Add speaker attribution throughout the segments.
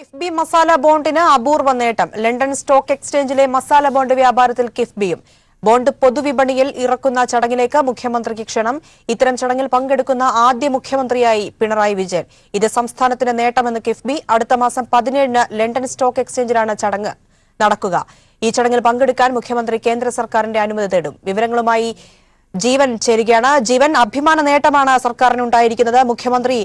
Speaker 1: കിഫ്ബി മസാല ബോണ്ടിന് അപൂർവ നേട്ടം. ലണ്ടൻ സ്റ്റോക്ക് എക്സ്ചേഞ്ചിലെ മസാല ബോണ്ട് വ്യാപാരത്തിൽ കിഫ്ബിയും. ബോണ്ട് പൊതുവിപണിയിൽ ഇറക്കുന്ന ചടങ്ങിലേക്ക് മുഖ്യമന്ത്രിക്ക് ക്ഷണം. ഇത്തരം ചടങ്ങിൽ പങ്കെടുക്കുന്ന ആദ്യ മുഖ്യമന്ത്രിയായി പിണറായി വിജയൻ. ഇത് സംസ്ഥാനത്തിന് നേട്ടമെന്ന് കിഫ്ബി അടുത്ത മാസം പതിനേഴിന് ലണ്ടൻ സ്റ്റോക്ക് എക്സ്ചേഞ്ചിലാണ് ചടങ്ങ് നടക്കുക. ഈ ചടങ്ങിൽ പങ്കെടുക്കാൻ മുഖ്യമന്ത്രി കേന്ദ്ര സർക്കാരിന്റെ അനുമതി തേടും. വിവരങ്ങളുമായി ജീവൻ ചേരുകയാണ്. ജീവൻ അഭിമാന നേട്ടമാണ് സർക്കാരിനുണ്ടായിരിക്കുന്നത്. മുഖ്യമന്ത്രി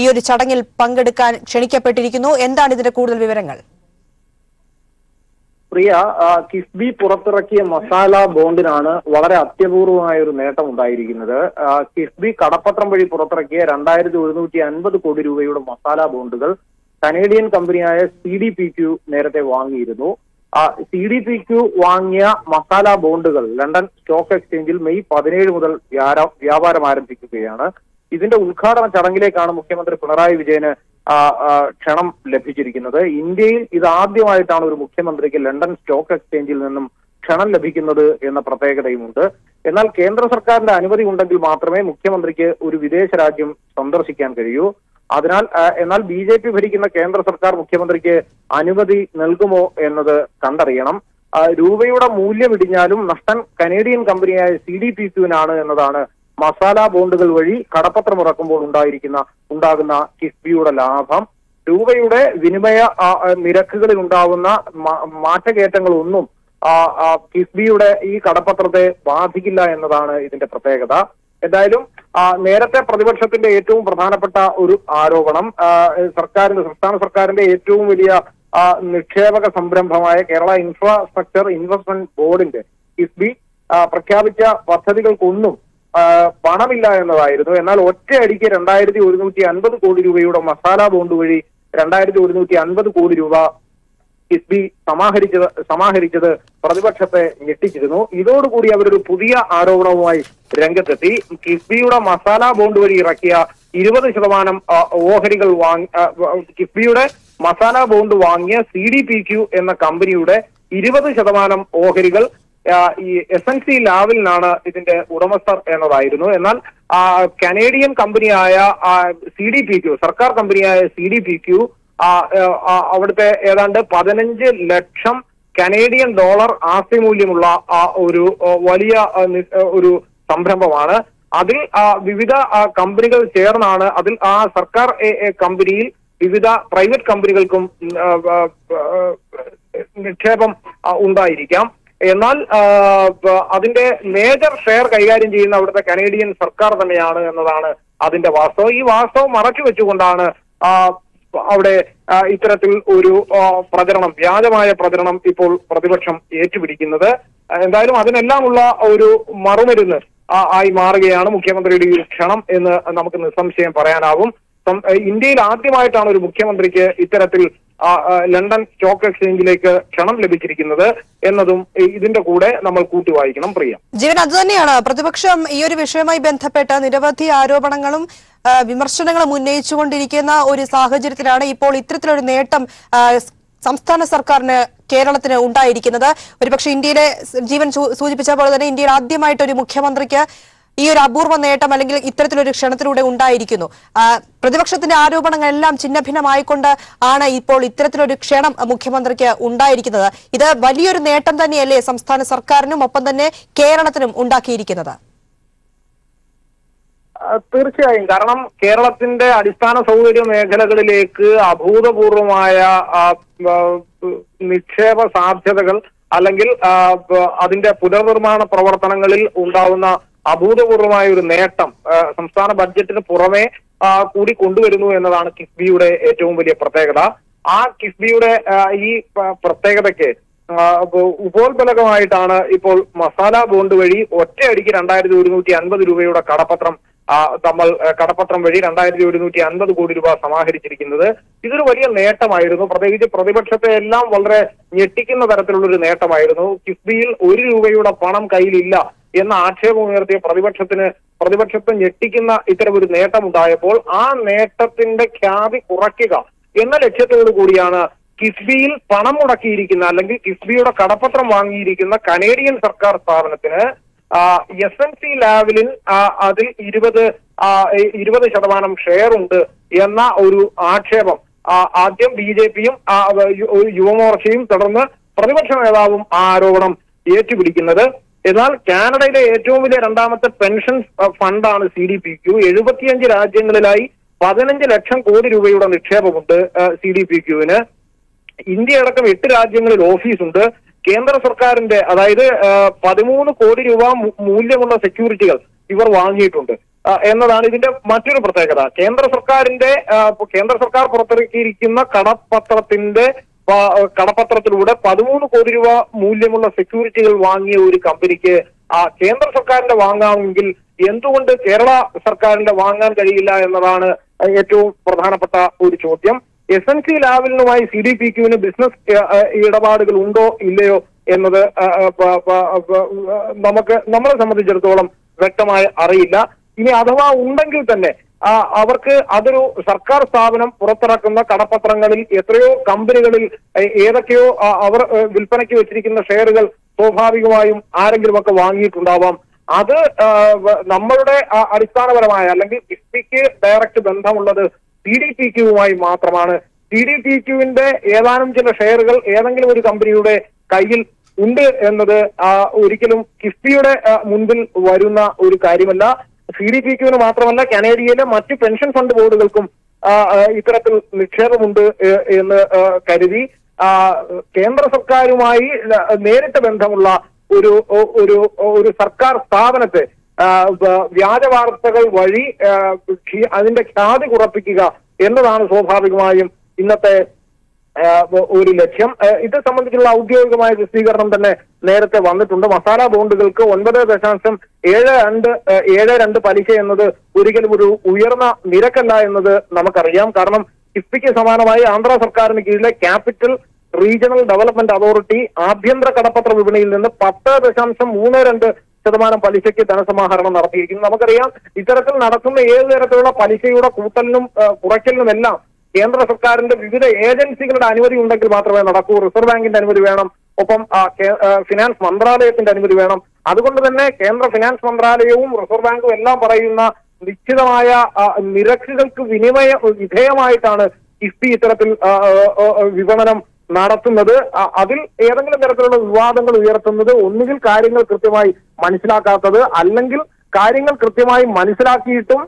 Speaker 1: ഈ ഒരു ചടങ്ങിൽ പങ്കെടുക്കാൻ ക്ഷണിക്കപ്പെട്ടിരിക്കുന്നു. എന്താണ് ഇതിന്റെ കൂടുതൽ വിവരങ്ങൾ?
Speaker 2: പ്രിയ കിഫ്ബി പുറത്തിറക്കിയ മസാല ബോണ്ടിനാണ് വളരെ അത്യപൂർവമായ ഒരു നേട്ടം ഉണ്ടായിരിക്കുന്നത് കിഫ്ബി കടപ്പത്രം വഴി പുറത്തിറക്കിയ രണ്ടായിരത്തി ഒരുന്നൂറ്റി അൻപത് കോടി രൂപയുടെ മസാല ബോണ്ടുകൾ കനേഡിയൻ കമ്പനിയായ സി ഡി പി ക്യു നേരത്തെ വാങ്ങിയിരുന്നു. സി ഡി പി ക്യു വാങ്ങിയ മസാല ബോണ്ടുകൾ ലണ്ടൻ സ്റ്റോക്ക് എക്സ്ചേഞ്ചിൽ മെയ് പതിനേഴ് മുതൽ വ്യാപാരം ആരംഭിക്കുകയാണ്. ഇതിന്റെ ഉദ്ഘാടന ചടങ്ങിലേക്കാണ് മുഖ്യമന്ത്രി പിണറായി വിജയന് ക്ഷണം ലഭിച്ചിരിക്കുന്നത്. ഇന്ത്യയിൽ ഇതാദ്യമായിട്ടാണ് ഒരു മുഖ്യമന്ത്രിക്ക് ലണ്ടൻ സ്റ്റോക്ക് എക്സ്ചേഞ്ചിൽ നിന്നും ക്ഷണം ലഭിക്കുന്നത് എന്ന പ്രത്യേകതയുമുണ്ട്. എന്നാൽ കേന്ദ്ര സർക്കാരിന്റെ അനുമതി ഉണ്ടെങ്കിൽ മാത്രമേ മുഖ്യമന്ത്രിക്ക് ഒരു വിദേശ രാജ്യം സന്ദർശിക്കാൻ കഴിയൂ. അതിനാൽ എന്നാൽ ബി ജെ പി ഭരിക്കുന്ന കേന്ദ്ര സർക്കാർ മുഖ്യമന്ത്രിക്ക് അനുമതി നൽകുമോ എന്നത് കണ്ടറിയണം. രൂപയുടെ മൂല്യം ഇടിഞ്ഞാലും നഷ്ടം കനേഡിയൻ കമ്പനിയായ സി ഡി പി ക്യുവിനാണ് എന്നതാണ് മസാല ബോണ്ടുകൾ വഴി കടപ്പത്രം ഇറക്കുമ്പോൾ ഉണ്ടായിരിക്കുന്ന ഉണ്ടാകുന്ന കിഫ്ബിയുടെ ലാഭം രൂപയുടെ വിനിമയ നിരക്കുകളിൽ ഉണ്ടാവുന്ന മാറ്റകേറ്റങ്ങളൊന്നും കിഫ്ബിയുടെ ഈ കടപ്പത്രത്തെ ബാധിക്കില്ല എന്നതാണ് ഇതിന്റെ പ്രത്യേകത. എന്തായാലും നേരത്തെ പ്രതിപക്ഷത്തിന്റെ ഏറ്റവും പ്രധാനപ്പെട്ട ഒരു ആരോപണം സർക്കാരിന്റെ സംസ്ഥാന സർക്കാരിന്റെ ഏറ്റവും വലിയ നിക്ഷേപക സംരംഭമായ കേരള ഇൻഫ്രാസ്ട്രക്ചർ ഇൻവെസ്റ്റ്മെന്റ് ബോർഡിന്റെ കിഫ്ബി പ്രഖ്യാപിച്ച പദ്ധതികൾക്കൊന്നും പണമില്ല എന്നതായിരുന്നു. എന്നാൽ ഒറ്റയടിക്ക് രണ്ടായിരത്തി ഒരുന്നൂറ്റി അൻപത് കോടി രൂപയുടെ മസാല ബോണ്ട് വഴി രണ്ടായിരത്തി ഒരുന്നൂറ്റി അൻപത് കോടി രൂപ കിഫ്ബി സമാഹരിച്ചത് സമാഹരിച്ചത് പ്രതിപക്ഷത്തെ ഞെട്ടിച്ചിരുന്നു. ഇതോടുകൂടി അവരൊരു പുതിയ ആരോപണവുമായി രംഗത്തെത്തി. കിഫ്ബിയുടെ മസാല ബോണ്ട് വഴി ഇറക്കിയ ഇരുപത് ശതമാനം ഓഹരികൾ വാങ്ങി കിഫ്ബിയുടെ മസാല ബോണ്ട് വാങ്ങിയ സി ഡി പി ക്യു എന്ന കമ്പനിയുടെ ഇരുപത് ശതമാനം ഓഹരികൾ ഈ എസ് എൻ സി ലാവിലാണ് ഇതിന്റെ ഉടമസ്ഥർ എന്നതായിരുന്നു. എന്നാൽ കനേഡിയൻ കമ്പനിയായ സി ഡി പി ക്യു സർക്കാർ കമ്പനിയായ സി ഡി പി ക്യു അവിടുത്തെ ഏതാണ്ട് പതിനഞ്ച് ലക്ഷം കനേഡിയൻ ഡോളർ ആസ്തി മൂല്യമുള്ള ഒരു വലിയ ഒരു സംരംഭമാണ്. അതിൽ വിവിധ കമ്പനികൾ ചേർന്നാണ് അതിൽ ആ സർക്കാർ കമ്പനിയിൽ വിവിധ പ്രൈവറ്റ് കമ്പനികൾക്കും നിക്ഷേപം ഉണ്ടായിരിക്കാം. എന്നാൽ അതിന്റെ മേജർ ഷെയർ കൈകാര്യം ചെയ്യുന്ന അവിടുത്തെ കനേഡിയൻ സർക്കാർ തന്നെയാണ് എന്നതാണ് അതിന്റെ വാസ്തവം. ഈ വാസ്തവം മറച്ചു വെച്ചുകൊണ്ടാണ് അവിടെ ഇത്തരത്തിൽ ഒരു പ്രചരണം വ്യാജമായ പ്രചരണം ഇപ്പോൾ പ്രതിപക്ഷം ഏറ്റുപിടിക്കുന്നത്. എന്തായാലും അതിനെല്ലാമുള്ള ഒരു മറുമരുന്ന് ആയി മാറുകയാണ് മുഖ്യമന്ത്രിയുടെ ഈ ക്ഷണം എന്ന് നമുക്ക് നിസ്സംശയം പറയാനാവും. ഇന്ത്യയിൽ ആദ്യമായിട്ടാണ് ഒരു മുഖ്യമന്ത്രിക്ക് ഇത്തരത്തിൽ ലണ്ടൻ സ്റ്റോക്ക് എക്സ്ചേഞ്ചിലേക്ക് ക്ഷണം ലഭിച്ചിരിക്കുന്നത് എന്നതും ഇതിന്റെ കൂടെ നമ്മൾ കൂട്ടി വായിക്കണം പ്രിയ.
Speaker 1: ജീവൻ അതുതന്നെയാണ് പ്രതിപക്ഷം ഈ ഒരു വിഷയവുമായി ബന്ധപ്പെട്ട നിരവധി ആരോപണങ്ങളും വിമർശനങ്ങളും ഉന്നയിച്ചുകൊണ്ടിരിക്കുന്ന ഒരു സാഹചര്യത്തിലാണ് ഇപ്പോൾ ഇത്തരത്തിലൊരു നേട്ടം സംസ്ഥാന സർക്കാരിന് കേരളത്തിന് ഉണ്ടായിരിക്കുന്നത്. ഒരുപക്ഷെ ഇന്ത്യയിലെ ജീവൻ സൂചിപ്പിച്ച പോലെ തന്നെ ഇന്ത്യയിൽ ആദ്യമായിട്ട് ഒരു മുഖ്യമന്ത്രിക്ക് ഈ ഒരു അപൂർവ നേട്ടം അല്ലെങ്കിൽ ഇത്തരത്തിലൊരു ക്ഷണത്തിലൂടെ ഉണ്ടായിരിക്കുന്നു. പ്രതിപക്ഷത്തിന്റെ ആരോപണങ്ങളെല്ലാം ചിഹ്നഭിന്നമായിക്കൊണ്ട് ആണ് ഇപ്പോൾ ഇത്തരത്തിലൊരു ക്ഷണം മുഖ്യമന്ത്രിക്ക് ഉണ്ടായിരിക്കുന്നത്. ഇത് വലിയൊരു നേട്ടം തന്നെയല്ലേ സംസ്ഥാന സർക്കാരിനും ഒപ്പം തന്നെ കേരളത്തിനും ഉണ്ടാക്കിയിരിക്കുന്നത്?
Speaker 2: തീർച്ചയായും. കാരണം കേരളത്തിന്റെ അടിസ്ഥാന സൗകര്യ മേഖലകളിലേക്ക് അഭൂതപൂർവമായ നിക്ഷേപ സാധ്യതകൾ അല്ലെങ്കിൽ അതിന്റെ പുനർനിർമ്മാണ പ്രവർത്തനങ്ങളിൽ ഉണ്ടാവുന്ന അഭൂതപൂർവമായ ഒരു നേട്ടം സംസ്ഥാന ബഡ്ജറ്റിന് പുറമെ കൂടി കൊണ്ടുവരുന്നു എന്നതാണ് കിഫ്ബിയുടെ ഏറ്റവും വലിയ പ്രത്യേകത. ആ കിഫ്ബിയുടെ ഈ പ്രത്യേകതയ്ക്ക് ഉപോത്ബലകമായിട്ടാണ് ഇപ്പോൾ മസാല ബോണ്ട് വഴി ഒറ്റയടിക്ക് രണ്ടായിരത്തി ഒരുന്നൂറ്റി അൻപത് രൂപയുടെ കടപ്പത്രം നമ്മൾ കടപ്പത്രം വഴി രണ്ടായിരത്തി ഒരുന്നൂറ്റി അൻപത് കോടി രൂപ സമാഹരിച്ചിരിക്കുന്നത്. ഇതൊരു വലിയ നേട്ടമായിരുന്നു. പ്രത്യേകിച്ച് പ്രതിപക്ഷത്തെ എല്ലാം വളരെ ഞെട്ടിക്കുന്ന തരത്തിലുള്ള ഒരു നേട്ടമായിരുന്നു. കിഫ്ബിയിൽ ഒരു രൂപയുടെ പണം കയ്യിലില്ല. എന്ന ആക്ഷേപം ഉയർത്തിയ പ്രതിപക്ഷത്തിന് പ്രതിപക്ഷത്തെ ഞെട്ടിക്കുന്ന ഇത്തരം ഒരു നേട്ടം ആ നേട്ടത്തിന്റെ ഖ്യാതി കുറയ്ക്കുക എന്ന ലക്ഷ്യത്തോടു കൂടിയാണ് കിഫ്ബിയിൽ പണം മുടക്കിയിരിക്കുന്ന അല്ലെങ്കിൽ കിഫ്ബിയുടെ കടപ്പത്രം വാങ്ങിയിരിക്കുന്ന കനേഡിയൻ സർക്കാർ സ്ഥാപനത്തിന് എസ് എൻ സി ലാവലിൽ അതിൽ ഇരുപത് ഇരുപത് ശതമാനം ഷെയർ ഉണ്ട് എന്ന ഒരു ആക്ഷേപം ആദ്യം ബി ജെ പിയും യുവമോർച്ചയും തുടർന്ന് പ്രതിപക്ഷ നേതാവും ആ ആരോപണം ഏറ്റുപിടിക്കുന്നത്. എന്നാൽ കാനഡയിലെ ഏറ്റവും വലിയ രണ്ടാമത്തെ പെൻഷൻ ഫണ്ടാണ് സി ഡി പി ക്യു. എഴുപത്തിയഞ്ച് രാജ്യങ്ങളിലായി പതിനഞ്ച് ലക്ഷം കോടി രൂപയുടെ നിക്ഷേപമുണ്ട് സി ഡി പി ക്യുവിന്. ഇന്ത്യ അടക്കം എട്ട് രാജ്യങ്ങളിൽ ഓഫീസുണ്ട്. കേന്ദ്ര സർക്കാരിന്റെ അതായത് പതിമൂന്ന് കോടി രൂപ മൂല്യമുള്ള സെക്യൂരിറ്റികൾ ഇവർ വാങ്ങിയിട്ടുണ്ട്. എന്നതാണ് ഇതിന്റെ മറ്റൊരു പ്രത്യേകത. കേന്ദ്ര സർക്കാരിന്റെ കേന്ദ്ര സർക്കാർ പുറത്തിറക്കിയിരിക്കുന്ന കടപ്പത്രത്തിന്റെ കടപ്പത്രത്തിലൂടെ പതിമൂന്ന് കോടി രൂപ മൂല്യമുള്ള സെക്യൂരിറ്റികൾ വാങ്ങിയ ഒരു കമ്പനിക്ക് ആ കേന്ദ്ര സർക്കാരിന്റെ വാങ്ങാമെങ്കിൽ എന്തുകൊണ്ട് കേരള സർക്കാരിന്റെ വാങ്ങാൻ കഴിയില്ല എന്നതാണ് ഏറ്റവും പ്രധാനപ്പെട്ട ഒരു ചോദ്യം. എസ് എൻ സി ലാവലിനുമായി സി ഡി പി ക്യുവിന് ബിസിനസ് ഇടപാടുകൾ ഉണ്ടോ ഇല്ലയോ എന്നത് നമുക്ക് നമ്മളെ സംബന്ധിച്ചിടത്തോളം വ്യക്തമായി അറിയില്ല. ഇനി അഥവാ ഉണ്ടെങ്കിൽ തന്നെ അവർക്ക് അതൊരു സർക്കാർ സ്ഥാപനം പുറത്തിറക്കുന്ന കടപ്പത്രങ്ങളിൽ എത്രയോ കമ്പനികളിൽ ഏതൊക്കെയോ അവർ വിൽപ്പനയ്ക്ക് വെച്ചിരിക്കുന്ന ഷെയറുകൾ സ്വാഭാവികമായും ആരെങ്കിലുമൊക്കെ വാങ്ങിയിട്ടുണ്ടാവാം. അത് നമ്മളുടെ അടിസ്ഥാനപരമായ അല്ലെങ്കിൽ കിഫ്ബിക്ക് ഡയറക്റ്റ് ബന്ധമുള്ളത് സി ഡി പി ക്യുവുമായി മാത്രമാണ്. സി ഡി പി ക്യുവിന്റെ ഏതാനും ചില ഷെയറുകൾ ഏതെങ്കിലും ഒരു കമ്പനിയുടെ കയ്യിൽ ഉണ്ട് എന്നത് ഒരിക്കലും കിഫ്ബിയുടെ മുൻപിൽ വരുന്ന ഒരു കാര്യമല്ല. സി ഡി പി ക്യുവിന് മാത്രമല്ല കനേഡിയയിലെ മറ്റ് പെൻഷൻ ഫണ്ട് ബോർഡുകൾക്കും ഇത്തരത്തിൽ നിക്ഷേപമുണ്ട് എന്ന് കരുതി. കേന്ദ്ര സർക്കാരുമായി നേരിട്ട് ബന്ധമുള്ള ഒരു ഒരു ഒരു സർക്കാർ സ്ഥാപനത്തെ വ്യാജ വാർത്തകൾ വഴി അതിന്റെ ഖ്യാതി കുറപ്പിക്കുക എന്നതാണ് സ്വാഭാവികമായും ഇന്നത്തെ ഒരു ലക്ഷ്യം. ഇത് സംബന്ധിച്ചുള്ള ഔദ്യോഗികമായ വിശദീകരണം തന്നെ നേരത്തെ വന്നിട്ടുണ്ട്. മസാല ബോണ്ടുകൾക്ക് ഒൻപത് ദശാംശം ഏഴ് രണ്ട് ഏഴ് രണ്ട് പലിശ എന്നത് ഒരിക്കലും ഒരു ഉയർന്ന നിരക്കല്ല എന്നത് നമുക്കറിയാം. കാരണം കിഫ്ബിക്ക് സമാനമായി ആന്ധ്ര സർക്കാരിന് കീഴിലെ ക്യാപിറ്റൽ റീജിയണൽ ഡെവലപ്മെന്റ് അതോറിറ്റി ആഭ്യന്തര കടപ്പത്ര വിപണിയിൽ നിന്ന് പത്ത് ദശാംശം മൂന്ന് രണ്ട് ശതമാനം പലിശയ്ക്ക് ധനസമാഹരണം നടത്തിയിരിക്കുന്നു. നമുക്കറിയാം ഇത്തരത്തിൽ നടക്കുന്ന ഏത് തരത്തിലുള്ള പലിശയുടെ കൂട്ടലിനും കുറയ്ക്കലിനുമെല്ലാം കേന്ദ്ര സർക്കാരിന്റെ വിവിധ ഏജൻസികളുടെ അനുമതി ഉണ്ടെങ്കിൽ മാത്രമേ നടക്കൂ. റിസർവ് ബാങ്കിന്റെ അനുമതി വേണം. ഒപ്പം ഫിനാൻസ് മന്ത്രാലയത്തിന്റെ അനുമതി വേണം. അതുകൊണ്ട് തന്നെ കേന്ദ്ര ഫിനാൻസ് മന്ത്രാലയവും റിസർവ് ബാങ്കും എല്ലാം പറയുന്ന നിശ്ചിതമായ നിരക്കുകൾക്ക് വിനിമയ വിധേയമായിട്ടാണ് കിഫ്ബി ഇത്തരത്തിൽ വിപണനം നടത്തുന്നത്. അതിൽ ഏതെങ്കിലും തരത്തിലുള്ള വിവാദങ്ങൾ ഉയർത്തുന്നത് ഒന്നുകിൽ കാര്യങ്ങൾ കൃത്യമായി മനസ്സിലാക്കാത്തത് അല്ലെങ്കിൽ കാര്യങ്ങൾ കൃത്യമായി മനസ്സിലാക്കിയിട്ടും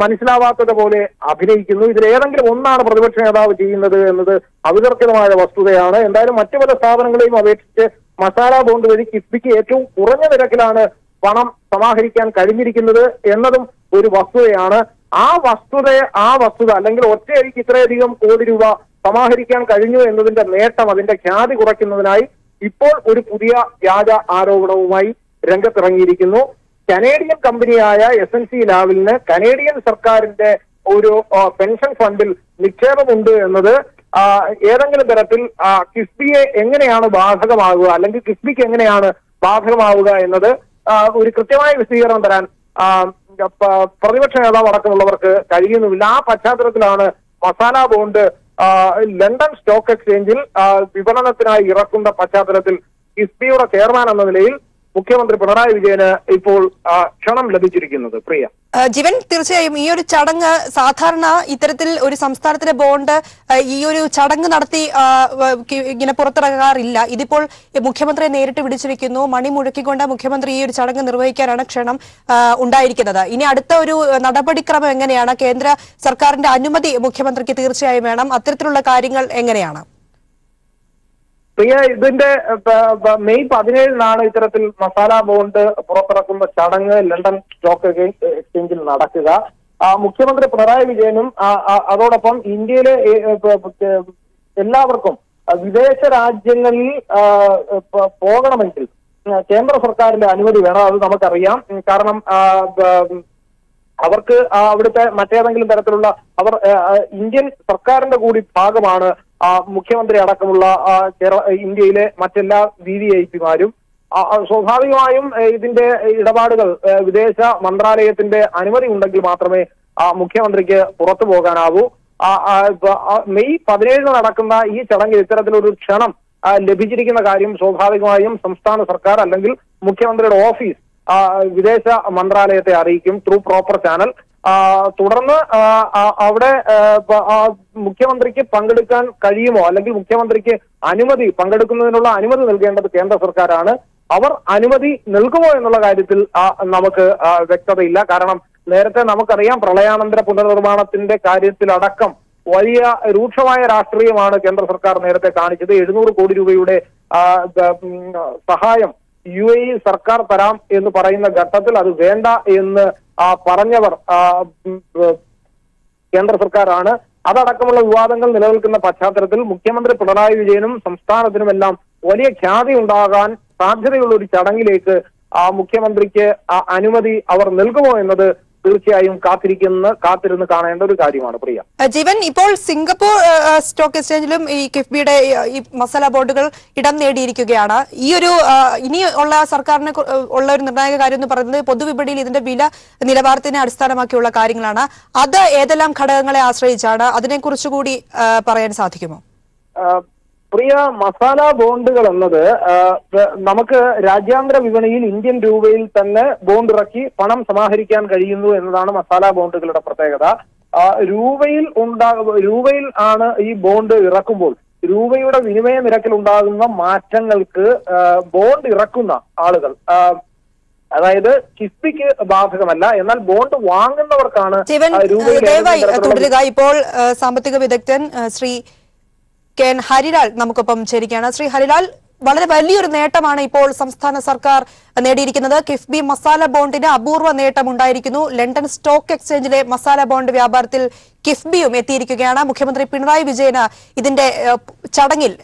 Speaker 2: മനസ്സിലാവാത്തത് പോലെ അഭിനയിക്കുന്നു. ഇതിൽ ഏതെങ്കിലും ഒന്നാണ് പ്രതിപക്ഷ നേതാവ് ചെയ്യുന്നത് എന്നത് അവിതർക്കിതമായ വസ്തുതയാണ്. എന്തായാലും മറ്റു പല സ്ഥാപനങ്ങളെയും അപേക്ഷിച്ച് മസാല ബോണ്ട് വഴി കിഫ്ബിക്ക് ഏറ്റവും കുറഞ്ഞ നിരക്കിലാണ് പണം സമാഹരിക്കാൻ കഴിഞ്ഞിരിക്കുന്നത് എന്നതും ഒരു വസ്തുതയാണ്. ആ വസ്തുത ആ വസ്തുത അല്ലെങ്കിൽ ഒറ്റയടിക്ക് ഇത്രയധികം കോടി രൂപ സമാഹരിക്കാൻ കഴിഞ്ഞു എന്നതിന്റെ നേട്ടം അതിന്റെ ഖ്യാതി കുറയ്ക്കുന്നതിനായി ഇപ്പോൾ ഒരു പുതിയ വ്യാജ ആരോപണവുമായി രംഗത്തിറങ്ങിയിരിക്കുന്നു. കനേഡിയൻ കമ്പനിയായ എസ് എൻ സി ലാവലിന് കനേഡിയൻ സർക്കാരിന്റെ ഒരു പെൻഷൻ ഫണ്ടിൽ നിക്ഷേപമുണ്ട് എന്നത് ഏതെങ്കിലും തരത്തിൽ കിഫ്ബിയെ എങ്ങനെയാണ് ബാധകമാകുക അല്ലെങ്കിൽ കിഫ്ബിക്ക് എങ്ങനെയാണ് ബാധകമാവുക എന്നത് ഒരു കൃത്യമായ വിശദീകരണം തരാൻ പ്രതിപക്ഷ നേതാവ് അടക്കമുള്ളവർക്ക് കഴിയുന്നുമില്ല. ആ പശ്ചാത്തലത്തിലാണ് മസാല ബോണ്ട് ലണ്ടൻ സ്റ്റോക്ക് എക്സ്ചേഞ്ചിൽ വിപണനത്തിനായി ഇറക്കുന്ന പശ്ചാത്തലത്തിൽ കിഫ്ബിയുടെ ചെയർമാൻ എന്ന നിലയിൽ മുഖ്യമന്ത്രി പിണറായി വിജയന് ഇപ്പോൾ ക്ഷണം ലഭിച്ചിരിക്കുന്നത്. പ്രിയ.
Speaker 1: ജീവൻ തീർച്ചയായും ഈ ഒരു ചടങ്ങ് സാധാരണ ഇത്തരത്തിൽ ഒരു സംസ്ഥാനത്തിന്റെ ബോണ്ട് ഈ ഒരു ചടങ്ങ് നടത്തി ഇങ്ങനെ പുറത്തിറങ്ങാറില്ല. ഇതിപ്പോൾ മുഖ്യമന്ത്രിയെ നേരിട്ട് വിളിച്ചിരിക്കുന്നു മണി മുഴക്കിക്കൊണ്ട് മുഖ്യമന്ത്രി ഈ ഒരു ചടങ്ങ് നിർവഹിക്കാനാണ് ക്ഷണം ഉണ്ടായിരിക്കുന്നത്. ഇനി അടുത്ത ഒരു നടപടിക്രമം എങ്ങനെയാണ്? കേന്ദ്ര സർക്കാരിന്റെ അനുമതി മുഖ്യമന്ത്രിക്ക് തീർച്ചയായും വേണം. അത്തരത്തിലുള്ള കാര്യങ്ങൾ എങ്ങനെയാണ്?
Speaker 2: പ്രിയ ഇതിന്റെ മെയ് പതിനേഴിനാണ് ഇത്തരത്തിൽ മസാല ബോണ്ട് പുറത്തിറക്കുന്ന ചടങ്ങ് ലണ്ടൻ സ്റ്റോക്ക് എക്സ്ചേ- എക്സ്ചേഞ്ചിൽ നടക്കുക. മുഖ്യമന്ത്രി പിണറായി വിജയനും അതോടൊപ്പം ഇന്ത്യയിലെ എല്ലാവർക്കും വിദേശ രാജ്യങ്ങളിൽ പോകണമെങ്കിൽ കേന്ദ്ര സർക്കാരിന്റെ അനുമതി വേണം അത് നമുക്കറിയാം. കാരണം അവർക്ക് അവിടുത്തെ മറ്റേതെങ്കിലും തരത്തിലുള്ള അവർ ഇന്ത്യൻ സർക്കാരിന്റെ കൂടി ഭാഗമാണ് മുഖ്യമന്ത്രി അടക്കമുള്ള കേരള ഇന്ത്യയിലെ മറ്റെല്ലാ വി വി ഐ പിമാരും സ്വാഭാവികമായും ഇതിന്റെ ഇടപാടുകൾ വിദേശ മന്ത്രാലയത്തിന്റെ അനുമതി ഉണ്ടെങ്കിൽ മാത്രമേ മുഖ്യമന്ത്രിക്ക് പുറത്തു പോകാനാവൂ. മെയ് പതിനേഴിന് നടക്കുന്ന ഈ ചടങ്ങിൽ ഇത്തരത്തിലൊരു ക്ഷണം ലഭിച്ചിരിക്കുന്ന കാര്യം സ്വാഭാവികമായും സംസ്ഥാന സർക്കാർ അല്ലെങ്കിൽ മുഖ്യമന്ത്രിയുടെ ഓഫീസ് വിദേശ മന്ത്രാലയത്തെ അറിയിക്കും ത്രൂ പ്രോപ്പർ ചാനൽ. തുടർന്ന് അവിടെ മുഖ്യമന്ത്രിക്ക് പങ്കെടുക്കാൻ കഴിയുമോ? അല്ലെങ്കിൽ മുഖ്യമന്ത്രിക്ക് അനുമതി പങ്കെടുക്കുന്നതിനുള്ള അനുമതി നൽകേണ്ടത് കേന്ദ്ര സർക്കാരാണ്. അവർ അനുമതി നൽകുമോ എന്നുള്ള കാര്യത്തിൽ നമുക്ക് വ്യക്തതയില്ല. കാരണം നേരത്തെ നമുക്കറിയാം പ്രളയാനന്തര പുനർനിർമ്മാണത്തിന്റെ കാര്യത്തിലടക്കം വലിയ രൂക്ഷമായ രാഷ്ട്രീയമാണ് കേന്ദ്ര സർക്കാർ നേരത്തെ കാണിച്ചത്. എഴുന്നൂറ് കോടി രൂപയുടെ സഹായം യു എ സർക്കാർ തരാം എന്ന് പറയുന്ന ഘട്ടത്തിൽ അത് വേണ്ട എന്ന് പറഞ്ഞവർ കേന്ദ്ര സർക്കാരാണ്. അതടക്കമുള്ള വിവാദങ്ങൾ നിലനിൽക്കുന്ന പശ്ചാത്തലത്തിൽ മുഖ്യമന്ത്രി പിണറായി വിജയനും സംസ്ഥാനത്തിനുമെല്ലാം വലിയ ഖ്യാതി ഉണ്ടാകാൻ സാധ്യതയുള്ള ഒരു ചടങ്ങിലേക്ക് ആ മുഖ്യമന്ത്രിക്ക് അനുമതി അവർ നൽകുമോ എന്നത് തീർച്ചയായും കാത്തിരിക്കുന്ന കാത്തിരുന്ന് കാണേണ്ട ഒരു കാര്യമാണ് പ്രിയ.
Speaker 1: ജീവൻ ഇപ്പോൾ സിംഗപ്പൂർ സ്റ്റോക്ക് എക്സ്ചേഞ്ചിലും ഈ കിഫ്ബിയുടെ ഈ മസാല ബോർഡുകൾ ഇടം നേടിയിരിക്കുകയാണ്. ഈ ഒരു ഇനി ഉള്ള സർക്കാരിന് ഉള്ള ഒരു നിർണായക കാര്യം എന്ന് പറയുന്നത് പൊതുവിപണിയിൽ ഇതിന്റെ വില നിലവാരത്തിനെ അടിസ്ഥാനമാക്കിയുള്ള കാര്യങ്ങളാണ്. അത് ഏതെല്ലാം ഘടകങ്ങളെ ആശ്രയിച്ചാണ് അതിനെക്കുറിച്ച് കൂടി പറയാൻ സാധിക്കുമോ?
Speaker 2: പ്രിയ മസാല ബോണ്ടുകൾ എന്നത് നമുക്ക് രാജ്യാന്തര വിപണിയിൽ ഇന്ത്യൻ രൂപയിൽ തന്നെ ബോണ്ട് ഇറക്കി പണം സമാഹരിക്കാൻ കഴിയുന്നു എന്നതാണ് മസാല ബോണ്ടുകളുടെ പ്രത്യേകത. രൂപയിൽ ഉണ്ടാ രൂപയിൽ ആണ് ഈ ബോണ്ട് ഇറക്കുമ്പോൾ രൂപയുടെ വിനിമയ നിരക്കിൽ ഉണ്ടാകുന്ന മാറ്റങ്ങൾക്ക് ബോണ്ട് ഇറക്കുന്ന ആളുകൾ അതായത് കിഫ്ബിക്ക് ബാധകമല്ല എന്നാൽ ബോണ്ട് വാങ്ങുന്നവർക്കാണ് രൂപയിൽ
Speaker 1: ഇപ്പോൾ സാമ്പത്തിക വിദഗ്ധൻ ശ്രീ കെ എൻ ഹരിലാൽ നമുക്കൊപ്പം ചേരുകയാണ്. ശ്രീ ഹരിലാൽ വളരെ വലിയൊരു നേട്ടമാണ് ഇപ്പോൾ സംസ്ഥാന സർക്കാർ നേടിയിരിക്കുന്നത്. കിഫ്ബി മസാല ബോണ്ടിന് അപൂർവ നേട്ടം ഉണ്ടായിരിക്കുന്നു ലണ്ടൻ സ്റ്റോക്ക് എക്സ്ചേഞ്ചിലെ മസാല ബോണ്ട് വ്യാപാരത്തിൽ കിഫ്ബിയും എത്തിയിരിക്കുകയാണ്. മുഖ്യമന്ത്രി പിണറായി വിജയന് ഇതിന്റെ ചടങ്ങിൽ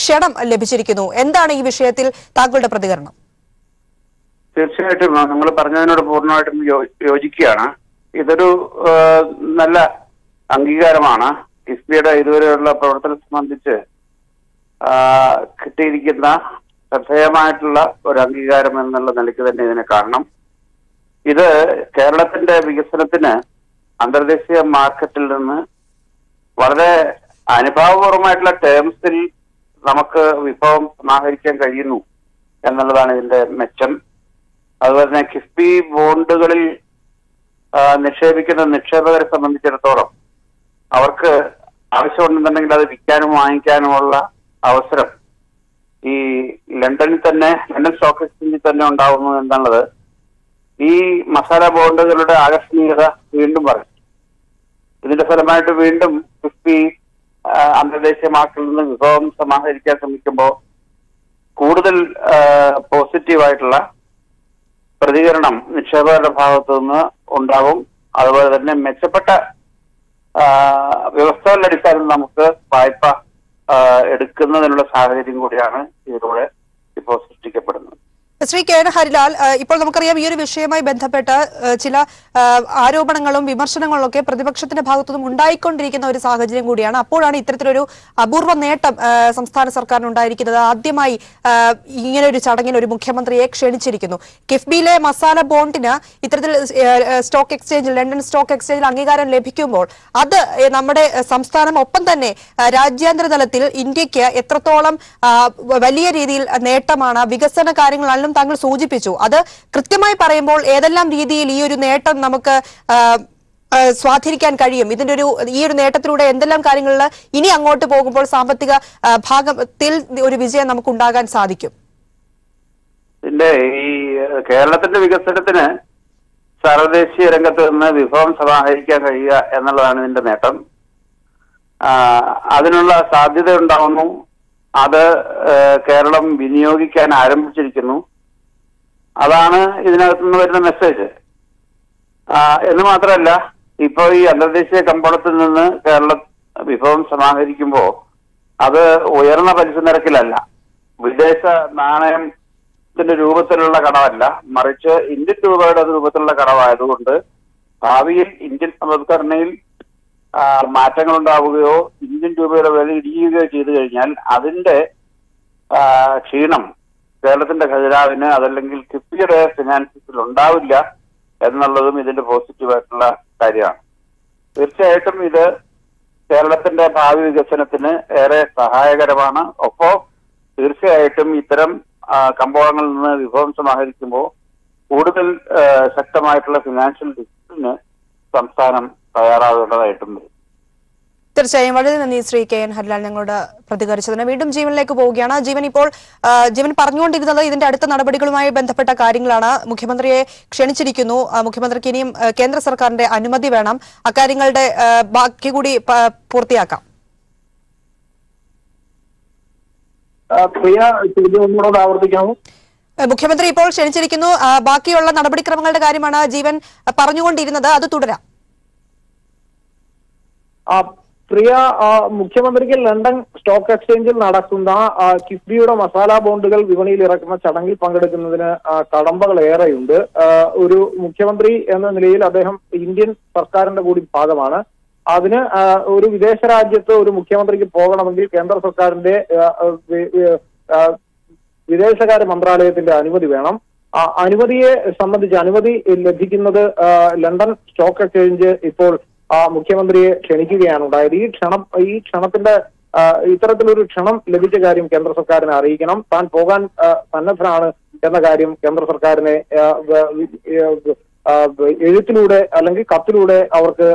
Speaker 1: ക്ഷണം ലഭിച്ചിരിക്കുന്നു. എന്താണ് ഈ വിഷയത്തിൽ താങ്കളുടെ പ്രതികരണം?
Speaker 3: തീർച്ചയായിട്ടും നിങ്ങൾ പറഞ്ഞതിനോട് പൂർണമായിട്ടും യോജിക്കുകയാണ്. ഇതൊരു നല്ല അംഗീകാരമാണ്. കിഫ്ബിയുടെ ഇതുവരെയുള്ള പ്രവർത്തനം സംബന്ധിച്ച് കിട്ടിയിരിക്കുന്ന ശ്രദ്ധേയമായിട്ടുള്ള ഒരു അംഗീകാരം എന്നുള്ള നിലയ്ക്ക് തന്നെ ഇതിനെ കാണണം. ഇത് കേരളത്തിന്റെ വികസനത്തിന് അന്തർദേശീയ മാർക്കറ്റിൽ നിന്ന് വളരെ അനുഭാവപൂർവമായിട്ടുള്ള ടേംസിൽ നമുക്ക് വിഭവം സമാഹരിക്കാൻ കഴിയുന്നു എന്നുള്ളതാണ് ഇതിന്റെ മെച്ചം. അതുപോലെ തന്നെ കിഫ്ബി ബോണ്ടുകളിൽ നിക്ഷേപിക്കുന്ന നിക്ഷേപകരെ സംബന്ധിച്ചിടത്തോളം അവർക്ക് ആവശ്യമുണ്ടെന്നുണ്ടെങ്കിൽ അത് വിൽക്കാനും വാങ്ങിക്കാനുമുള്ള അവസരം ഈ ലണ്ടനിൽ തന്നെ ലണ്ടൻ സ്റ്റോക്ക് എക്സ്ചേഞ്ചിൽ തന്നെ ഉണ്ടാവുന്നു എന്നുള്ളത് ഈ മസാല ബോണ്ടുകളുടെ ആകർഷണീയത വീണ്ടും പറയും. ഇതിന്റെ ഫലമായിട്ട് വീണ്ടും കിഫ്ബി അന്തർദേശീയ മാർക്കറ്റിൽ നിന്ന് വിഭവം സമാഹരിക്കാൻ ശ്രമിക്കുമ്പോൾ കൂടുതൽ പോസിറ്റീവായിട്ടുള്ള പ്രതികരണം നിക്ഷേപകരുടെ ഭാഗത്തു നിന്ന് ഉണ്ടാകും. അതുപോലെ തന്നെ മെച്ചപ്പെട്ട വ്യവസ്ഥകളുടെ അടിസ്ഥാനത്തിൽ നമുക്ക് വായ്പ എടുക്കുന്നതിനുള്ള സാഹചര്യം കൂടിയാണ് ഇതിലൂടെ ഇപ്പോൾ സൃഷ്ടിക്കപ്പെടുന്നത്.
Speaker 1: ശ്രീ കെ ഹരിലാൽ ഇപ്പോൾ നമുക്കറിയാം ഈ ഒരു വിഷയവുമായി ബന്ധപ്പെട്ട് ചില ആരോപണങ്ങളും വിമർശനങ്ങളും ഒക്കെ പ്രതിപക്ഷത്തിന്റെ ഭാഗത്തുനിന്നും ഉണ്ടായിക്കൊണ്ടിരിക്കുന്ന ഒരു സാഹചര്യം കൂടിയാണ്. അപ്പോഴാണ് ഇത്തരത്തിലൊരു അപൂർവ നേട്ടം സംസ്ഥാന സർക്കാരിന് ഉണ്ടായിരിക്കുന്നത് ആദ്യമായി ഇങ്ങനെ ഒരു ചടങ്ങിൽ ഒരു മുഖ്യമന്ത്രിയെ ക്ഷണിച്ചിരിക്കുന്നു. കിഫ്ബിയിലെ മസാല ബോണ്ടിന് ഇത്തരത്തിൽ സ്റ്റോക്ക് എക്സ്ചേഞ്ചിൽ ലണ്ടൻ സ്റ്റോക്ക് എക്സ്ചേഞ്ചിൽ അംഗീകാരം ലഭിക്കുമ്പോൾ അത് നമ്മുടെ സംസ്ഥാനം ഒപ്പം തന്നെ രാജ്യാന്തര തലത്തിൽ ഇന്ത്യയ്ക്ക് എത്രത്തോളം വലിയ രീതിയിൽ നേട്ടമാണ് വികസന കാര്യങ്ങളാണെങ്കിലും താങ്കൾ സൂചിപ്പിച്ചു. അത് കൃത്യമായി പറയുമ്പോൾ ഏതെല്ലാം രീതിയിൽ ഈ ഒരു നേട്ടം നമുക്ക് സ്വാധീനിക്കാൻ കഴിയും? ഇതിന്റെ ഒരു ഈ ഒരു നേട്ടത്തിലൂടെ എന്തെല്ലാം കാര്യങ്ങളിൽ ഇനി അങ്ങോട്ട് പോകുമ്പോൾ സാമ്പത്തിക ഭാഗത്തിൽ ഒരു വിജയം നമുക്ക് ഉണ്ടാകാൻ സാധിക്കും?
Speaker 3: ഇതിന്റെ ഈ കേരളത്തിന്റെ വികസനത്തിന് സർവദേശീയ രംഗത്ത് നിന്ന് വിഭവം സമാഹരിക്കാൻ കഴിയുക എന്നുള്ളതാണ് ഇതിന്റെ നേട്ടം. അതിനുള്ള സാധ്യത ഉണ്ടാവുന്നു അത് കേരളം വിനിയോഗിക്കാൻ ആരംഭിച്ചിരിക്കുന്നു. അതാണ് ഇതിനകത്ത് നിന്ന് വരുന്ന മെസ്സേജ് എന്ന് മാത്രമല്ല ഇപ്പൊ ഈ അന്തർദേശീയ കമ്പോളത്തിൽ നിന്ന് കേരള വിഭവം സമാഹരിക്കുമ്പോൾ അത് ഉയർന്ന പലിശ നിരക്കിലല്ല. വിദേശ നാണയത്തിന്റെ രൂപത്തിലുള്ള കടമല്ല. മറിച്ച് ഇന്ത്യൻ രൂപയുടെ രൂപത്തിലുള്ള കടമായതുകൊണ്ട് ഭാവിയിൽ ഇന്ത്യൻ സമ്പദ്ഘടനയിൽ മാറ്റങ്ങൾ ഉണ്ടാവുകയോ ഇന്ത്യൻ രൂപയുടെ വില ഇടിയുകയോ ചെയ്തു കഴിഞ്ഞാൽ അതിന്റെ ക്ഷീണം കേരളത്തിന്റെ ഖജനാവിന് അതല്ലെങ്കിൽ കിഫ്ബിയുടെ ഫിനാൻസിൽ ഉണ്ടാവില്ല എന്നുള്ളതും ഇതിന്റെ പോസിറ്റീവായിട്ടുള്ള കാര്യമാണ്. തീർച്ചയായിട്ടും ഇത് കേരളത്തിന്റെ ഭാവി വികസനത്തിന് ഏറെ സഹായകരമാണ്. ഒപ്പം തീർച്ചയായിട്ടും ഇത്തരം കമ്പോളങ്ങളിൽ നിന്ന് വിഭവം സമാഹരിക്കുമ്പോൾ കൂടുതൽ ശക്തമായിട്ടുള്ള ഫിനാൻഷ്യൽ ഡിസിപ്ലിന് സംസ്ഥാനം തയ്യാറാകേണ്ടതായിട്ടും വരും
Speaker 1: തീർച്ചയായും. വളരെ നന്ദി ശ്രീ കെ എൻ ഹരിലാൽ ഞങ്ങളോട് പ്രതികരിച്ചതിന്. വീണ്ടും ജീവനിലേക്ക് പോവുകയാണ്. ജീവൻ ഇപ്പോൾ ജീവൻ പറഞ്ഞുകൊണ്ടിരുന്നത് ഇതിന്റെ അടുത്ത നടപടികളുമായി ബന്ധപ്പെട്ട കാര്യങ്ങളാണ്. മുഖ്യമന്ത്രിയെ ക്ഷണിച്ചിരിക്കുന്നു. മുഖ്യമന്ത്രിക്ക് ഇനിയും കേന്ദ്ര സർക്കാരിന്റെ അനുമതി വേണം. അക്കാര്യങ്ങളുടെ ബാക്കി കൂടി പൂർത്തിയാക്കാം.
Speaker 2: ആ, പ്രിയ ചോദ്യം ഒന്നുകൂടെ ആവർത്തിക്കാമോ?
Speaker 1: മുഖ്യമന്ത്രി ഇപ്പോൾ ക്ഷണിച്ചിരിക്കുന്നു. ബാക്കിയുള്ള നടപടിക്രമങ്ങളുടെ കാര്യമാണ് ജീവൻ പറഞ്ഞുകൊണ്ടിരുന്നത്. അത് തുടരാം.
Speaker 2: പ്രിയ മുഖ്യമന്ത്രിക്ക് ലണ്ടൻ സ്റ്റോക്ക് എക്സ്ചേഞ്ചിൽ നടക്കുന്ന കിഫ്ബിയുടെ മസാല ബോണ്ടുകൾ വിപണിയിൽ ഇറക്കുന്ന ചടങ്ങിൽ പങ്കെടുക്കുന്നതിന് കടമ്പകൾ ഏറെയുണ്ട്. ഒരു മുഖ്യമന്ത്രി എന്ന നിലയിൽ അദ്ദേഹം ഇന്ത്യൻ സർക്കാരിന്റെ കൂടി ഭാഗമാണ്. അതിന് ഒരു വിദേശ രാജ്യത്ത് ഒരു മുഖ്യമന്ത്രിക്ക് പോകണമെങ്കിൽ കേന്ദ്ര സർക്കാരിന്റെ വിദേശകാര്യ മന്ത്രാലയത്തിന്റെ അനുമതി വേണം. അനുമതിയെ സംബന്ധിച്ച് അനുമതി ലഭിക്കുന്നത് ലണ്ടൻ സ്റ്റോക്ക് എക്സ്ചേഞ്ച് ഇപ്പോൾ മുഖ്യമന്ത്രിയെ ക്ഷണിക്കുകയാണ് ഉണ്ടായത്. ഈ ക്ഷണം ഈ ക്ഷണത്തിന്റെ ഇത്തരത്തിലൊരു ക്ഷണം ലഭിച്ച കാര്യം കേന്ദ്ര സർക്കാരിനെ അറിയിക്കണം. താൻ പോകാൻ സന്നദ്ധനാണ് എന്ന കാര്യം കേന്ദ്ര സർക്കാരിനെ എഴുത്തിലൂടെ അല്ലെങ്കിൽ കത്തിലൂടെ അവർക്ക്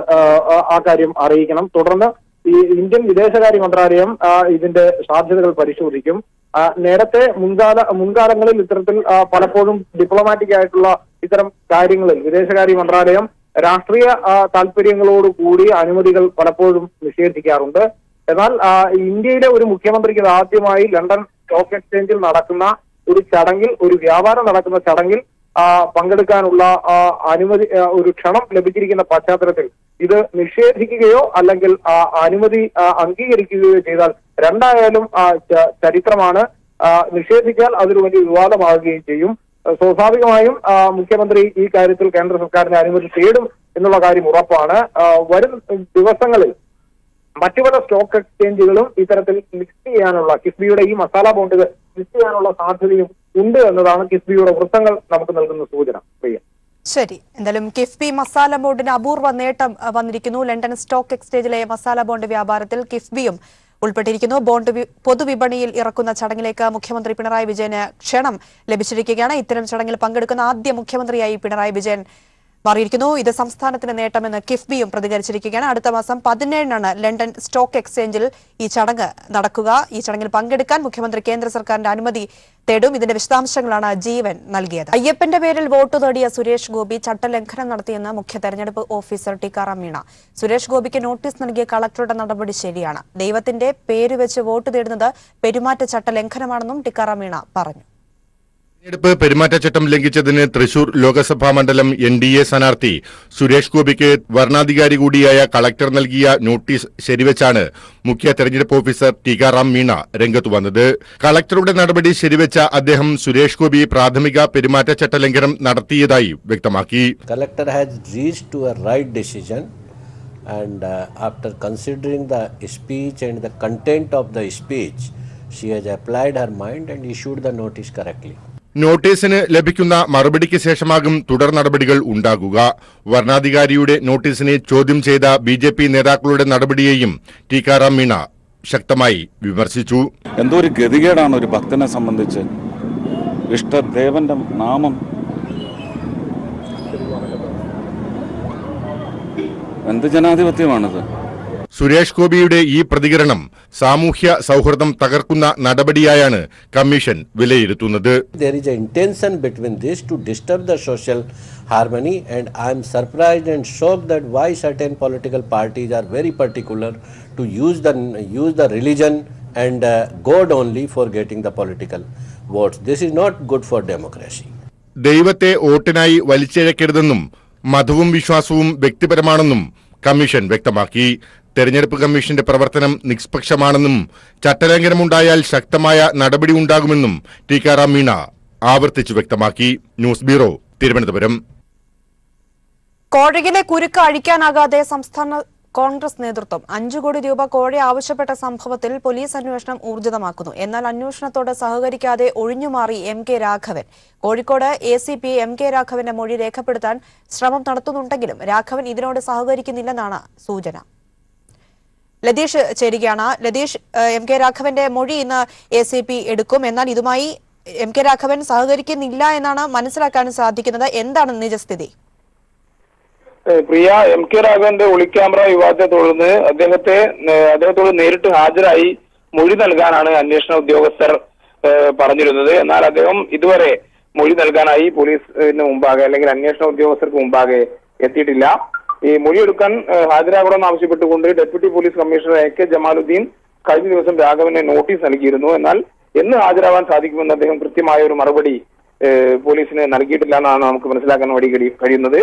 Speaker 2: ആ കാര്യം അറിയിക്കണം. തുടർന്ന് ഈ ഇന്ത്യൻ വിദേശകാര്യ മന്ത്രാലയം ഇതിന്റെ സാധ്യതകൾ പരിശോധിക്കും. നേരത്തെ മുൻകാല മുൻകാലങ്ങളിൽ ഇത്തരത്തിൽ പലപ്പോഴും ഡിപ്ലോമാറ്റിക് ആയിട്ടുള്ള ഇത്തരം കാര്യങ്ങളിൽ വിദേശകാര്യ മന്ത്രാലയം രാഷ്ട്രീയ താല്പര്യങ്ങളോട് കൂടി അനുമതികൾ പലപ്പോഴും നിഷേധിക്കാറുണ്ട്. എന്നാൽ ഇന്ത്യയിലെ ഒരു മുഖ്യമന്ത്രിക്ക് ആദ്യമായി ലണ്ടൻ സ്റ്റോക്ക് എക്സ്ചേഞ്ചിൽ നടക്കുന്ന ഒരു ചടങ്ങിൽ ഒരു വ്യാപാരം നടക്കുന്ന ചടങ്ങിൽ പങ്കെടുക്കാനുള്ള അനുമതി ഒരു ക്ഷണം ലഭിച്ചിരിക്കുന്ന പശ്ചാത്തലത്തിൽ ഇത് നിഷേധിക്കുകയോ അല്ലെങ്കിൽ അനുമതി അംഗീകരിക്കുകയോ ചെയ്താൽ രണ്ടായാലും ചരിത്രമാണ് നിഷേധിച്ചാൽ അതൊരു വലിയ വിവാദമാവുകയും ചെയ്യും. സ്വാഭാവികമായും മുഖ്യമന്ത്രി ഈ കാര്യത്തിൽ കേന്ദ്ര സർക്കാരിന്റെ അനുമതി തേടും എന്നുള്ള കാര്യം ഉറപ്പാണ്. വരും ദിവസങ്ങളിൽ മറ്റു പല സ്റ്റോക്ക് എക്സ്ചേഞ്ചുകളും ഇത്തരത്തിൽ ലിസ്റ്റ് ചെയ്യാനുള്ള കിഫ്ബിയുടെ ഈ മസാല ബോണ്ടുകൾ ലിസ്റ്റ് ചെയ്യാനുള്ള സാധ്യതയും ഉണ്ട് എന്നതാണ് കിഫ്ബിയുടെ വൃത്തങ്ങൾ നമുക്ക് നൽകുന്ന സൂചന. പ്രിയ.
Speaker 1: ശരി. എന്തായാലും കിഫ്ബി മസാല ബോണ്ടിന് അപൂർവ നേട്ടം വന്നിരിക്കുന്നു. ലണ്ടൻ സ്റ്റോക്ക് എക്സ്ചേഞ്ചിലെ മസാല ബോണ്ട് വ്യാപാരത്തിൽ കിഫ്ബിയും ഉൾപ്പെട്ടിരിക്കുന്നു. ബോണ്ട് പൊതുവിപണിയിൽ ഇറക്കുന്ന ചടങ്ങിലേക്ക് മുഖ്യമന്ത്രി പിണറായി വിജയന് ക്ഷണം ലഭിച്ചിരിക്കുകയാണ്. ഇത്തരം ചടങ്ങിൽ പങ്കെടുക്കുന്ന ആദ്യ മുഖ്യമന്ത്രിയായി പിണറായി വിജയൻ മാറിയിരിക്കുന്നു. ഇത് സംസ്ഥാനത്തിന് നേട്ടമെന്ന് കിഫ്ബിയും പ്രതികരിച്ചിരിക്കുകയാണ്. അടുത്ത മാസം പതിനേഴിനാണ് ലണ്ടൻ സ്റ്റോക്ക് എക്സ്ചേഞ്ചിൽ ഈ ചടങ്ങ് നടക്കുക. ഈ ചടങ്ങിൽ പങ്കെടുക്കാൻ മുഖ്യമന്ത്രി കേന്ദ്ര സർക്കാരിന്റെ അനുമതി തേടും. ഇതിന്റെ വിശദാംശങ്ങളാണ് ജീവൻ നൽകിയത്. അയ്യപ്പന്റെ പേരിൽ വോട്ട് തേടിയ സുരേഷ് ഗോപി ചട്ടലംഘനം നടത്തിയെന്ന് മുഖ്യ തെരഞ്ഞെടുപ്പ് ഓഫീസർ ടിക്കാറാം മീണ സുരേഷ് ഗോപിക്ക് നോട്ടീസ് നൽകിയ കളക്ടറുടെ നടപടി ശരിയാണ്. ദൈവത്തിന്റെ പേര് വെച്ച് വോട്ട് തേടുന്നത് പെരുമാറ്റ ചട്ടലംഘനമാണെന്നും ടിക്കാറാം മീണ പറഞ്ഞു.
Speaker 4: തെരഞ്ഞെടുപ്പ് പെരുമാറ്റച്ചട്ടം ലംഘിച്ചതിന് തൃശൂർ ലോക്സഭാ മണ്ഡലം എൻ ഡി എ സ്ഥാനാർത്ഥി സുരേഷ് ഗോപിക്ക് വർണാധികാരി കൂടിയായ കളക്ടർ നൽകിയ നോട്ടീസ് ശരിവെച്ചാണ് മുഖ്യ തെരഞ്ഞെടുപ്പ് ഓഫീസർ ടീകാറാം മീണ രംഗത്തു വന്നത്. കളക്ടറുടെ നടപടി ശരിവെച്ച അദ്ദേഹം സുരേഷ് ഗോപി പ്രാഥമിക പെരുമാറ്റച്ചട്ട ലംഘനം നടത്തിയതായി വ്യക്തമാക്കി.
Speaker 5: Collector has reach to a right decision and after considering the speech and the content of the speech she has applied her mind and issued the notice correctly.
Speaker 4: നോട്ടീസിന് ലഭിക്കുന്ന മറുപടിക്ക് ശേഷമാകും തുടർ നടപടികൾ ഉണ്ടാകുക. വർണാധികാരിയുടെ നോട്ടീസിനെ ചോദ്യം ചെയ്ത ബി ജെ പി നേതാക്കളുടെ നടപടിയെയും ടിക്കാറാം മീണ ശക്തമായി വിമർശിച്ചു.
Speaker 6: എന്തോ ഒരു ഗതികേടാണ് ഒരു ഭക്തനെ സംബന്ധിച്ച്. ഇഷ്ടദേവന്റെ നാമം. എന്ത് ജനാധിപത്യമാണിത്?
Speaker 4: സുരേഷ് ഗോപിയുടെ ഈ പ്രതികരണം സാമൂഹ്യ സൗഹൃദം തകർക്കുന്ന നടപടിയായാണ് കമ്മീഷൻ വിലയിരുത്തുന്നത്
Speaker 5: there is an intention between this to disturb the social harmony and i am surprised and shocked that why certain political parties are very particular to use the use the religion and uh, god only for getting the political votes this is not good for democracy
Speaker 4: ദൈവത്തെ വോട്ടിനായി വലിച്ചിഴക്കരുതെന്നും മതവും വിശ്വാസവും വ്യക്തിപരമാണെന്നും commission വ്യക്തമാക്കി. തെരഞ്ഞെടുപ്പ് കമ്മീഷന്റെ പ്രവർത്തനം നിഷ്പക്ഷമാണെന്നും ചട്ടലംഘനമുണ്ടായാൽ ശക്തമായ നടപടി ഉണ്ടാകുമെന്നും ടിക്കാറാം മീണ ആവർത്തിച്ചു വ്യക്തമാക്കി. News bureau Thiruvananthapuram.
Speaker 1: കോഴയിലെ കുരുക്ക് അഴിക്കാനാകാതെ സംസ്ഥാന കോൺഗ്രസ് നേതൃത്വം അഞ്ചു കോടി രൂപ കോഴ ആവശ്യപ്പെട്ട സംഭവത്തിൽ പോലീസ് അന്വേഷണം ഊർജിതമാക്കുന്നു. എന്നാൽ അന്വേഷണത്തോട് സഹകരിക്കാതെ ഒഴിഞ്ഞുമാറി M K Raghavan. Kozhikode A C P M K രാഘവന്റെ മൊഴി രേഖപ്പെടുത്താൻ ശ്രമം നടത്തുന്നുണ്ടെങ്കിലും രാഘവൻ ഇതിനോട് സഹകരിക്കുന്നില്ലെന്നാണ് സൂചന. ലതീഷ് ചേരുകയാണ്. ലതീഷ് എം കെ രാഘവന്റെ മൊഴി ഇന്ന് എ സി പി എടുക്കും. എന്നാൽ ഇതുമായി എം കെ രാഘവൻ സഹകരിക്കുന്നില്ല എന്നാണ് മനസ്സിലാക്കാൻ സാധിക്കുന്നത്. എന്താണ് നിജസ്ഥിതി?
Speaker 7: പ്രിയ എം കെ രാഘവന്റെ ഒളിക്യാമറ വിവാദത്തെ തുടർന്ന് അദ്ദേഹത്തെ അദ്ദേഹത്തോട് നേരിട്ട് ഹാജരായി മൊഴി നൽകാനാണ് അന്വേഷണ ഉദ്യോഗസ്ഥർ പറഞ്ഞിരുന്നത്. എന്നാൽ അദ്ദേഹം ഇതുവരെ മൊഴി നൽകാനായി പോലീസിന് മുമ്പാകെ അല്ലെങ്കിൽ അന്വേഷണ ഉദ്യോഗസ്ഥർക്ക് മുമ്പാകെ എത്തിയിട്ടില്ല. ഈ മൊഴിയെടുക്കാൻ ഹാജരാകണമെന്ന് ആവശ്യപ്പെട്ടുകൊണ്ട് deputy police commissioner A K Jamaluddin കഴിഞ്ഞ ദിവസം രാഘവന് നോട്ടീസ് നൽകിയിരുന്നു. എന്നാൽ എന്ന് ഹാജരാവാൻ സാധിക്കുമെന്ന് അദ്ദേഹം കൃത്യമായ ഒരു മറുപടി പോലീസിന് നൽകിയിട്ടില്ല എന്നാണ് നമുക്ക് മനസ്സിലാക്കാൻ വേണ്ടി കഴിയുന്നത്.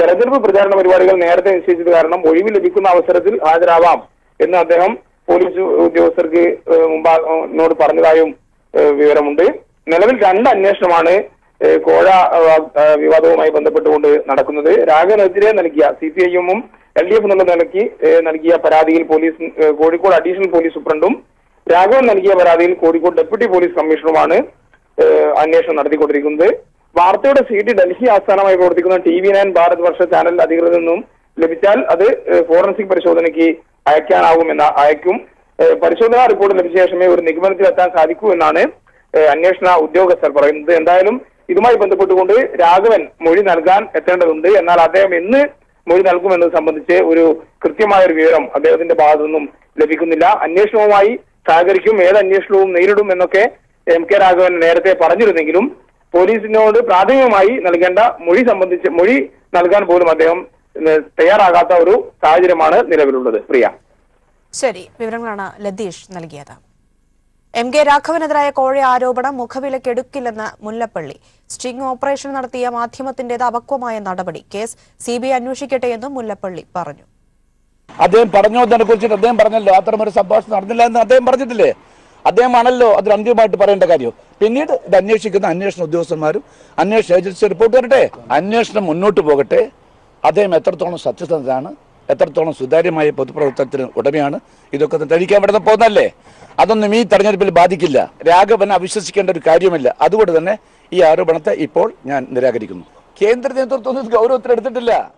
Speaker 7: തെരഞ്ഞെടുപ്പ് പ്രചാരണ പരിപാടികൾ നേരത്തെ നിശ്ചയിച്ചത് കാരണം ഒഴിവ് ലഭിക്കുന്ന അവസരത്തിൽ ഹാജരാവാം എന്ന് അദ്ദേഹം പോലീസ് ഉദ്യോഗസ്ഥർക്ക് ഏഹ് മുമ്പാ- പറഞ്ഞതായും വിവരമുണ്ട്. നിലവിൽ രണ്ട് അന്വേഷണമാണ് കോഴ വിവാദവുമായി ബന്ധപ്പെട്ടുകൊണ്ട് നടക്കുന്നത്. രാഘവനെതിരെ നൽകിയ സി പി ഐ എമ്മും എൽ ഡി എഫ് എന്നുള്ള നിലയ്ക്ക് നൽകിയ പരാതിയിൽ പോലീസ് കോഴിക്കോട് അഡീഷണൽ പോലീസ് സൂപ്രണ്ടും രാഘവൻ നൽകിയ പരാതിയിൽ കോഴിക്കോട് ഡെപ്യൂട്ടി പോലീസ് കമ്മീഷണറുമാണ് അന്വേഷണം നടത്തിക്കൊണ്ടിരിക്കുന്നത്. വാർത്തയുടെ സീറ്റ് ഡൽഹി ആസ്ഥാനമായി പ്രവർത്തിക്കുന്ന T V nine Bharatvarsh channel അധികൃതരിൽ നിന്നും ലഭിച്ചാൽ അത് ഫോറൻസിക് പരിശോധനയ്ക്ക് അയക്കാനാവുമെന്ന അയക്കും. പരിശോധനാ റിപ്പോർട്ട് ലഭിച്ച ശേഷമേ ഒരു നിഗമനത്തിലെത്താൻ സാധിക്കൂ എന്നാണ് അന്വേഷണ ഉദ്യോഗസ്ഥർ പറയുന്നത്. എന്തായാലും ഇതുമായി ബന്ധപ്പെട്ടുകൊണ്ട് രാഘവൻ മൊഴി നൽകാൻ എത്തേണ്ടതുണ്ട്. എന്നാൽ അദ്ദേഹം എന്ന് മൊഴി നൽകുമെന്നത് സംബന്ധിച്ച് ഒരു കൃത്യമായ ഒരു വിവരം അദ്ദേഹത്തിന്റെ ഭാഗത്തു നിന്നും ലഭിക്കുന്നില്ല. അന്വേഷണവുമായി സഹകരിക്കും ഏത് അന്വേഷണവും നേരിടും എന്നൊക്കെ എം കെ രാഘവൻ നേരത്തെ പറഞ്ഞിരുന്നെങ്കിലും പോലീസിനോട് പ്രാഥമികമായി നൽകേണ്ട മൊഴി സംബന്ധിച്ച് മൊഴി നൽകാൻ പോലും അദ്ദേഹം തയ്യാറാകാത്ത ഒരു സാഹചര്യമാണ് നിലവിലുള്ളത്. പ്രിയ.
Speaker 1: ശരി വിവരങ്ങളാണ് ലതീഷ് നൽകിയത്. എം കെ രാഘവനെതിരായ കോഴ ആരോപണം മുഖവിലക്കെടുക്കില്ലെന്ന് മുല്ലപ്പള്ളി. സ്റ്റിംഗ് ഓപ്പറേഷൻ നടത്തിയ മാധ്യമത്തിന്റേത് അപക്വമായ നടപടി. കേസ് സി ബി ഐ അന്വേഷിക്കട്ടെ എന്നും മുല്ലപ്പള്ളി പറഞ്ഞു.
Speaker 8: അദ്ദേഹം പറഞ്ഞു എന്നതിനെ കുറിച്ചിട്ട് അദ്ദേഹം പറഞ്ഞല്ലോ. അത്തരമൊരു സംഭാഷണം നടന്നില്ല എന്ന് അദ്ദേഹം പറഞ്ഞിട്ടില്ലേ? അദ്ദേഹമാണല്ലോ അതിൽ അന്തിമമായിട്ട് പറയേണ്ട കാര്യം. പിന്നീട് ഇത് അന്വേഷിക്കുന്ന അന്വേഷണ ഉദ്യോഗസ്ഥന്മാരും അന്വേഷണ ഏജൻസി റിപ്പോർട്ട് വരട്ടെ. അന്വേഷണം മുന്നോട്ട് പോകട്ടെ. അദ്ദേഹം എത്രത്തോളം സത്യസന്ധനാണ് എത്രത്തോളം സുതാര്യമായ പൊതുപ്രവർത്തനത്തിന് ഉടമയാണ് ഇതൊക്കെ തെളിയിക്കാൻ ഇവിടെ പോകുന്നല്ലേ അതൊന്നും ഈ തെരഞ്ഞെടുപ്പിൽ ബാധിക്കില്ല. രാഘവൻ അവിശ്വസിക്കേണ്ട ഒരു കാര്യമില്ല. അതുകൊണ്ട് തന്നെ ഈ ആരോപണത്തെ ഇപ്പോൾ ഞാൻ നിരാകരിക്കുന്നു. കേന്ദ്ര നേതൃത്വം ഗൗരവത്തിൽ എടുത്തിട്ടില്ല.